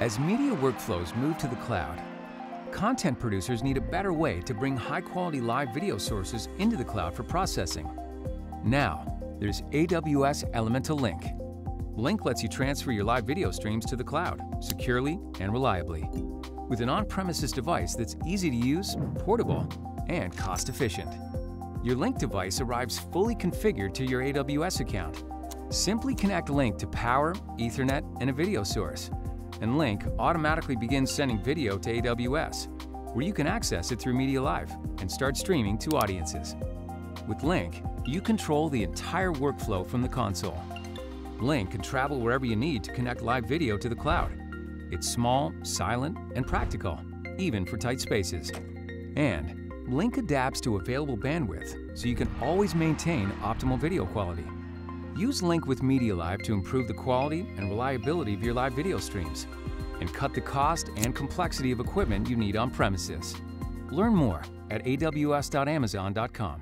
As media workflows move to the cloud, content producers need a better way to bring high-quality live video sources into the cloud for processing. Now, there's AWS Elemental Link. Link lets you transfer your live video streams to the cloud securely and reliably with an on-premises device that's easy to use, portable, and cost-efficient. Your Link device arrives fully configured to your AWS account. Simply connect Link to power, Ethernet, and a video source, and Link automatically begins sending video to AWS, where you can access it through MediaLive and start streaming to audiences. With Link, you control the entire workflow from the console. Link can travel wherever you need to connect live video to the cloud. It's small, silent, and practical, even for tight spaces. And Link adapts to available bandwidth so you can always maintain optimal video quality. Use Link with MediaLive to improve the quality and reliability of your live video streams and cut the cost and complexity of equipment you need on premises. Learn more at aws.amazon.com.